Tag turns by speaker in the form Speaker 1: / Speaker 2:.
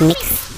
Speaker 1: Mix.